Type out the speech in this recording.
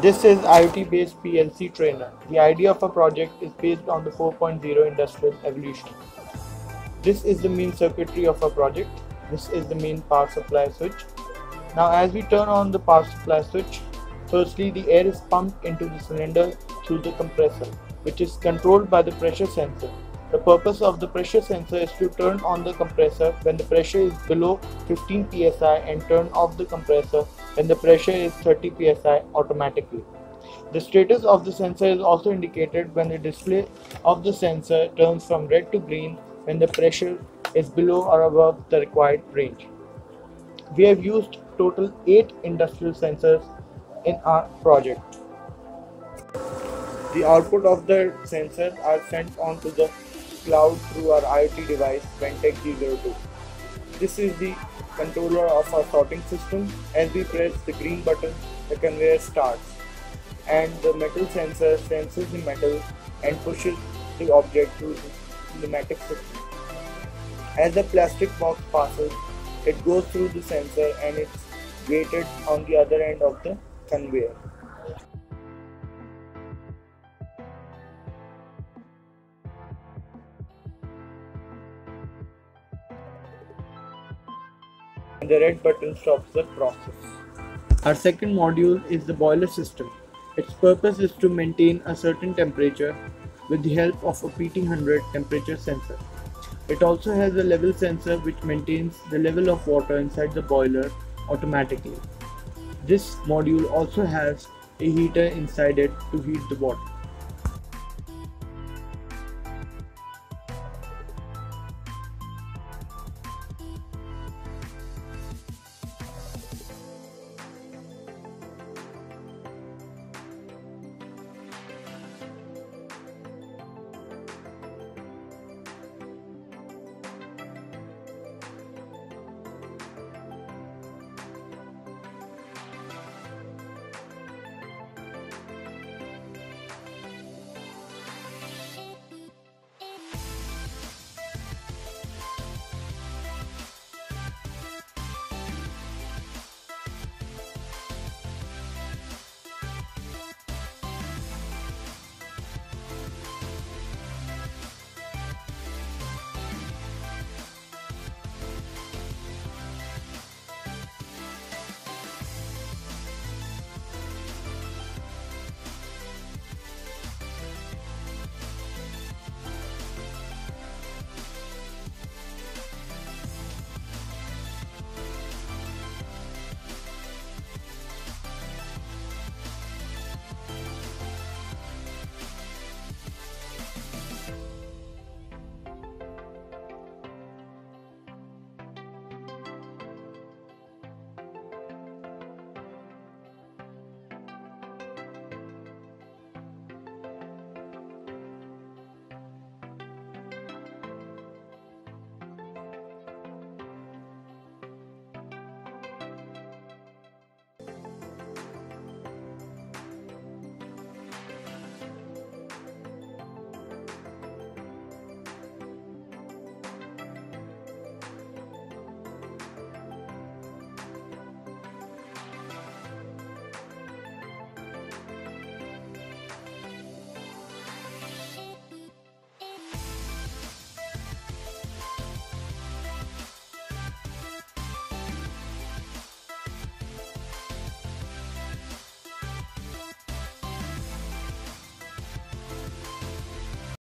This is IoT based PLC trainer. The idea of a project is based on the 4.0 industrial evolution. This is the main circuitry of a project. This is the main power supply switch. Now as we turn on the power supply switch, firstly the air is pumped into the cylinder through the compressor which is controlled by the pressure sensor. The purpose of the pressure sensor is to turn on the compressor when the pressure is below 15 psi and turn off the compressor when the pressure is 30 psi automatically. The status of the sensor is also indicated when the display of the sensor turns from red to green when the pressure is below or above the required range. We have used total 8 industrial sensors in our project. The output of the sensors are sent onto the cloud through our IoT device Ventec G02. This is the controller of our sorting system. As we press the green button, the conveyor starts and the metal sensor senses the metal and pushes the object through the pneumatic system. As the plastic box passes, it goes through the sensor and it's weighted on the other end of the conveyor. The red button stops the process. Our second module is the boiler system. Its purpose is to maintain a certain temperature with the help of a PT100 temperature sensor. It also has a level sensor which maintains the level of water inside the boiler automatically. This module also has a heater inside it to heat the water.